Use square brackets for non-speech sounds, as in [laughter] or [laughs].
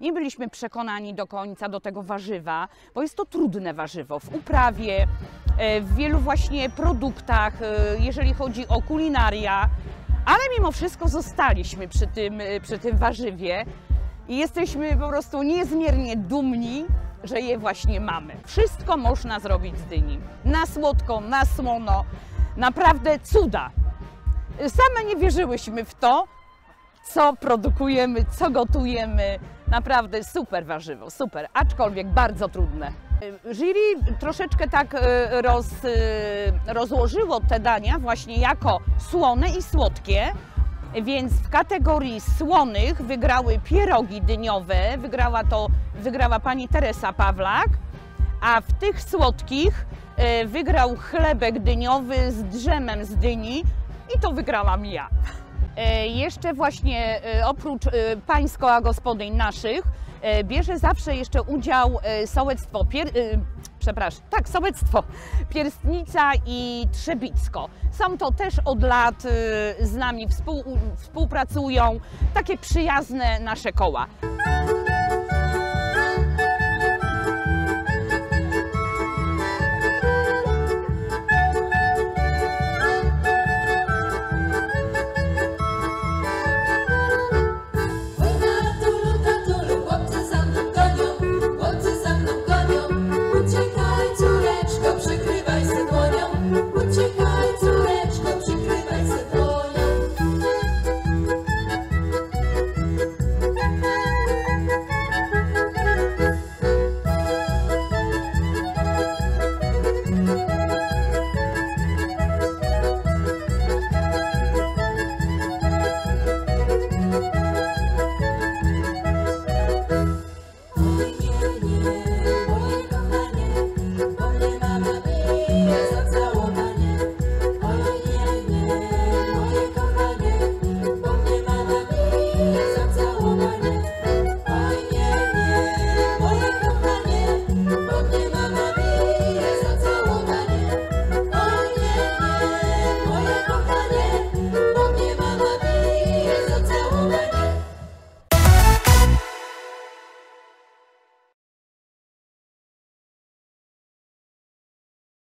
Nie byliśmy przekonani do końca do tego warzywa, bo jest to trudne warzywo w uprawie, e, w wielu właśnie produktach, e, jeżeli chodzi o kulinaria, ale mimo wszystko zostaliśmy przy tym, e, przy tym warzywie i jesteśmy po prostu niezmiernie dumni, że je właśnie mamy. Wszystko można zrobić z dyni. Na słodko, na słono. Naprawdę cuda. Same nie wierzyłyśmy w to, co produkujemy, co gotujemy. Naprawdę super warzywo, super, aczkolwiek bardzo trudne. Jury troszeczkę tak e, roz, e, rozłożyło te dania właśnie jako słone i słodkie, więc w kategorii słonych wygrały pierogi dyniowe, wygrała to wygrała pani Teresa Pawlak, a w tych słodkich e, wygrał chlebek dyniowy z drzemem z dyni i to wygrałam ja. E, Jeszcze właśnie e, oprócz e, pań z koła gospodyń naszych bierze zawsze jeszcze udział sołectwo, pier, przepraszam, tak, sołectwo [laughs] Pierstnica i Trzebicko. Są to też od lat z nami współ, współpracują, takie przyjazne nasze koła.